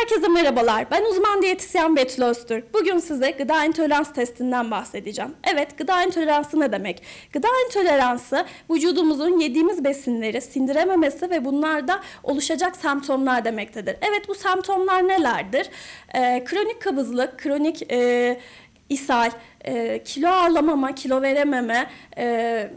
Herkese merhabalar. Ben uzman diyetisyen Betül Öztürk. Bugün size gıda intolerans testinden bahsedeceğim. Evet, gıda intoleransı ne demek? Gıda intoleransı vücudumuzun yediğimiz besinleri sindirememesi ve bunlarda oluşacak semptomlar demektedir. Evet, bu semptomlar nelerdir? Ee, kronik kabızlık, kronik e, ishal, e, kilo ağlamama, kilo verememe, e,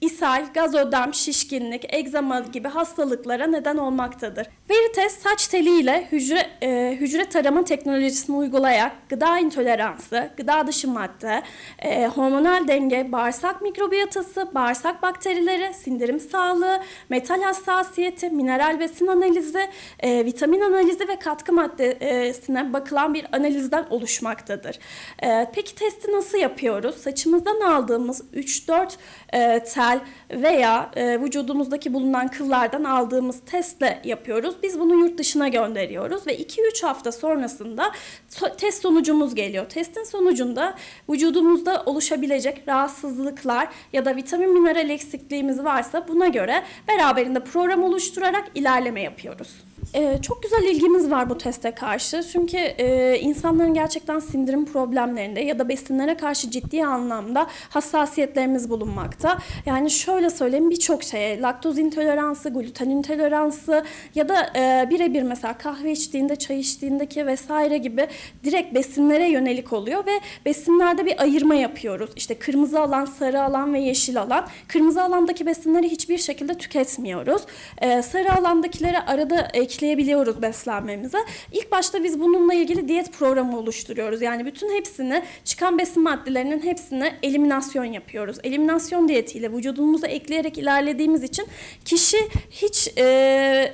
ishal, gaz ödem, şişkinlik, egzama gibi hastalıklara neden olmaktadır. Verites saç teliyle hücre e, hücre tarama teknolojisini uygulayarak gıda intoleransı, gıda dışı madde, e, hormonal denge, bağırsak mikrobiyatası, bağırsak bakterileri, sindirim sağlığı, metal hassasiyeti, mineral besin analizi, e, vitamin analizi ve katkı maddesine bakılan bir analizden oluşmaktadır. E, peki testi nasıl yapıyoruz? Saçımızdan aldığımız 3-4 e, tel veya e, vücudumuzdaki bulunan kıllardan aldığımız testle yapıyoruz. Biz bunu yurt dışına gönderiyoruz ve 2-3 hafta sonrasında so- test sonucumuz geliyor. Testin sonucunda vücudumuzda oluşabilecek rahatsızlıklar ya da vitamin mineral eksikliğimiz varsa buna göre beraberinde program oluşturarak ilerleme yapıyoruz. Ee, çok güzel ilgimiz var bu teste karşı. Çünkü e, insanların gerçekten sindirim problemlerinde ya da besinlere karşı ciddi anlamda hassasiyetlerimiz bulunmakta. Yani şöyle söyleyeyim birçok şeye laktoz intoleransı, gluten intoleransı ya da e, birebir mesela kahve içtiğinde, çay içtiğindeki vesaire gibi direkt besinlere yönelik oluyor ve besinlerde bir ayırma yapıyoruz. İşte kırmızı alan, sarı alan ve yeşil alan. Kırmızı alandaki besinleri hiçbir şekilde tüketmiyoruz. E, sarı alandakileri arada ekleyebiliyoruz beslenmemize. İlk başta biz bununla ilgili diyet programı oluşturuyoruz. Yani bütün hepsini çıkan besin maddelerinin hepsini eliminasyon yapıyoruz. Eliminasyon diyetiyle vücudumuza ekleyerek ilerlediğimiz için kişi hiç e,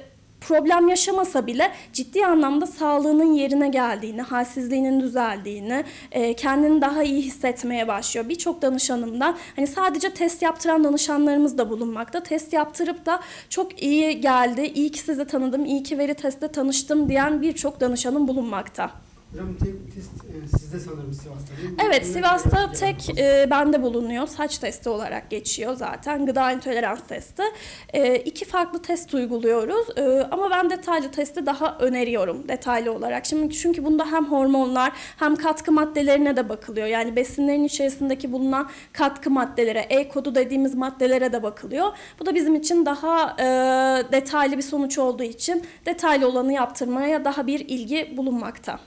problem yaşamasa bile ciddi anlamda sağlığının yerine geldiğini, halsizliğinin düzeldiğini, e, kendini daha iyi hissetmeye başlıyor. Birçok danışanımdan hani sadece test yaptıran danışanlarımız da bulunmakta. Test yaptırıp da çok iyi geldi, iyi ki sizi tanıdım, iyi ki veri testte tanıştım diyen birçok danışanım bulunmakta. Hocam tek test e, sizde sanırım Sivas'ta değil mi? Evet Sivas'ta tek e, bende bulunuyor. Saç testi olarak geçiyor zaten. Gıda intolerans testi. E, iki farklı test uyguluyoruz. E, ama ben detaylı testi daha öneriyorum detaylı olarak. Şimdi çünkü bunda hem hormonlar hem katkı maddelerine de bakılıyor. Yani besinlerin içerisindeki bulunan katkı maddelere, E kodu dediğimiz maddelere de bakılıyor. Bu da bizim için daha e, detaylı bir sonuç olduğu için detaylı olanı yaptırmaya daha bir ilgi bulunmakta.